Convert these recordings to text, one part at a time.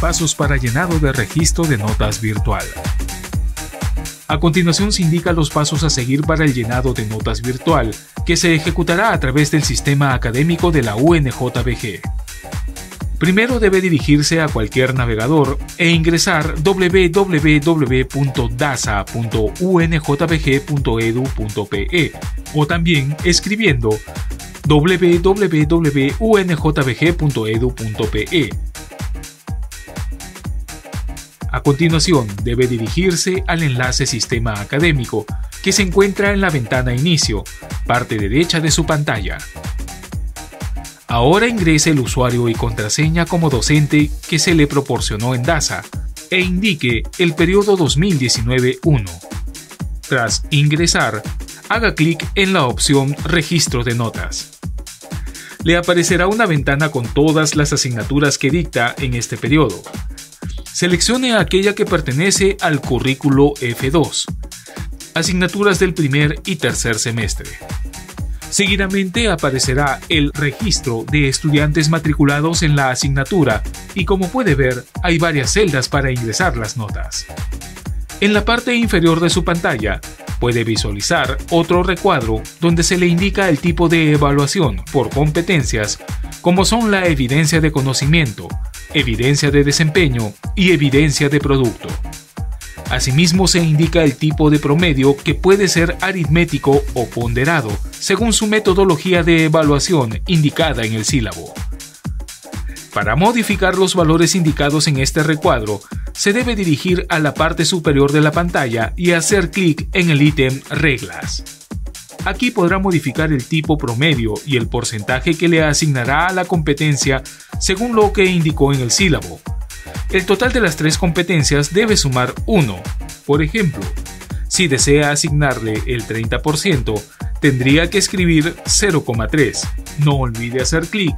pasos para llenado de registro de notas virtual. A continuación se indican los pasos a seguir para el llenado de notas virtual, que se ejecutará a través del sistema académico de la UNJBG. Primero debe dirigirse a cualquier navegador e ingresar www.dasa.unjbg.edu.pe o también escribiendo www.unjbg.edu.pe a continuación, debe dirigirse al enlace Sistema Académico, que se encuentra en la ventana Inicio, parte derecha de su pantalla. Ahora ingrese el usuario y contraseña como docente que se le proporcionó en DASA e indique el periodo 2019-1. Tras ingresar, haga clic en la opción Registro de notas. Le aparecerá una ventana con todas las asignaturas que dicta en este periodo, Seleccione aquella que pertenece al currículo F2. Asignaturas del primer y tercer semestre. Seguidamente aparecerá el registro de estudiantes matriculados en la asignatura y como puede ver hay varias celdas para ingresar las notas. En la parte inferior de su pantalla puede visualizar otro recuadro donde se le indica el tipo de evaluación por competencias como son la evidencia de conocimiento, evidencia de desempeño y evidencia de producto. Asimismo se indica el tipo de promedio que puede ser aritmético o ponderado, según su metodología de evaluación indicada en el sílabo. Para modificar los valores indicados en este recuadro, se debe dirigir a la parte superior de la pantalla y hacer clic en el ítem Reglas. Aquí podrá modificar el tipo promedio y el porcentaje que le asignará a la competencia según lo que indicó en el sílabo. El total de las tres competencias debe sumar 1. Por ejemplo, si desea asignarle el 30%, tendría que escribir 0,3. No olvide hacer clic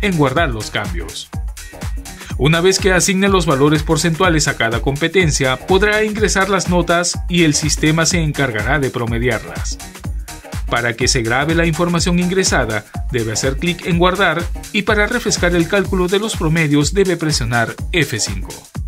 en guardar los cambios. Una vez que asigne los valores porcentuales a cada competencia, podrá ingresar las notas y el sistema se encargará de promediarlas. Para que se grabe la información ingresada, debe hacer clic en guardar y para refrescar el cálculo de los promedios debe presionar F5.